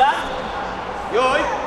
đã. Rồi.